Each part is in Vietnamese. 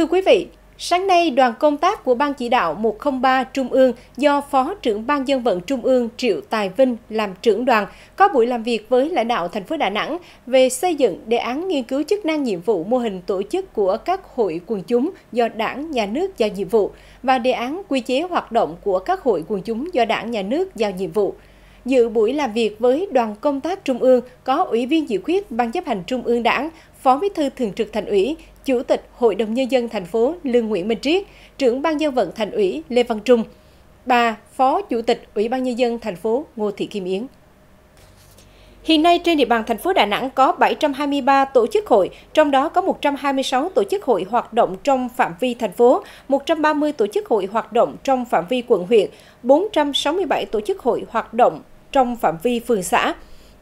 Thưa quý vị, sáng nay đoàn công tác của Ban chỉ đạo 103 Trung ương do Phó trưởng Ban dân vận Trung ương Triệu Tài Vinh làm trưởng đoàn có buổi làm việc với lãnh đạo thành phố Đà Nẵng về xây dựng đề án nghiên cứu chức năng nhiệm vụ mô hình tổ chức của các hội quần chúng do Đảng, Nhà nước giao nhiệm vụ và đề án quy chế hoạt động của các hội quần chúng do Đảng, Nhà nước giao nhiệm vụ. Dự buổi làm việc với đoàn công tác Trung ương có Ủy viên dự khuyết Ban chấp hành Trung ương Đảng, Phó Bí thư Thường trực Thành ủy, Chủ tịch Hội đồng Nhân dân thành phố Lương Nguyễn Minh Triết, trưởng Ban dân vận Thành ủy Lê Văn Trung, bà Phó Chủ tịch Ủy ban Nhân dân thành phố Ngô Thị Kim Yến. Hiện nay trên địa bàn thành phố Đà Nẵng có 723 tổ chức hội, trong đó có 126 tổ chức hội hoạt động trong phạm vi thành phố, 130 tổ chức hội hoạt động trong phạm vi quận huyện, 467 tổ chức hội hoạt động trong phạm vi phường xã.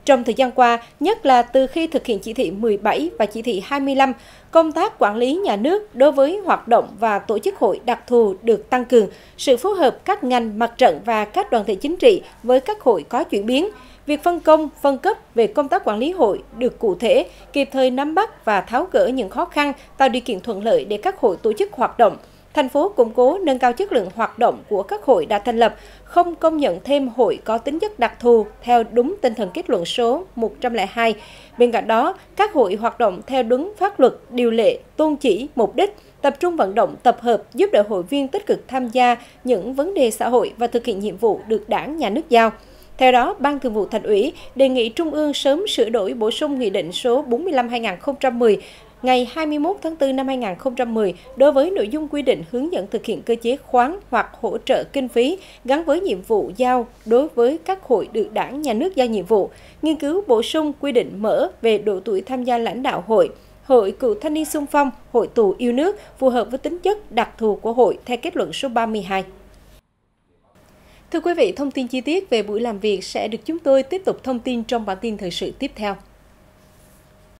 Trong thời gian qua, nhất là từ khi thực hiện chỉ thị 17 và chỉ thị 25, công tác quản lý nhà nước đối với hoạt động và tổ chức hội đặc thù được tăng cường, sự phối hợp các ngành mặt trận và các đoàn thể chính trị với các hội có chuyển biến, việc phân công, phân cấp về công tác quản lý hội được cụ thể, kịp thời nắm bắt và tháo gỡ những khó khăn, tạo điều kiện thuận lợi để các hội tổ chức hoạt động, thành phố củng cố nâng cao chất lượng hoạt động của các hội đã thành lập, không công nhận thêm hội có tính chất đặc thù theo đúng tinh thần kết luận số 102. Bên cạnh đó, các hội hoạt động theo đúng pháp luật, điều lệ, tôn chỉ, mục đích, tập trung vận động tập hợp giúp đỡ hội viên tích cực tham gia những vấn đề xã hội và thực hiện nhiệm vụ được đảng, nhà nước giao. Theo đó, Ban Thường vụ Thành ủy đề nghị Trung ương sớm sửa đổi bổ sung Nghị định số 45-2010 ngày 21 tháng 4 năm 2010 đối với nội dung quy định hướng dẫn thực hiện cơ chế khoán hoặc hỗ trợ kinh phí gắn với nhiệm vụ giao đối với các hội được đảng nhà nước giao nhiệm vụ, nghiên cứu bổ sung quy định mở về độ tuổi tham gia lãnh đạo hội, Hội Cựu Thanh niên Sung phong, Hội Tù Yêu nước phù hợp với tính chất đặc thù của hội theo kết luận số 32. Thưa quý vị, thông tin chi tiết về buổi làm việc sẽ được chúng tôi tiếp tục thông tin trong bản tin thời sự tiếp theo.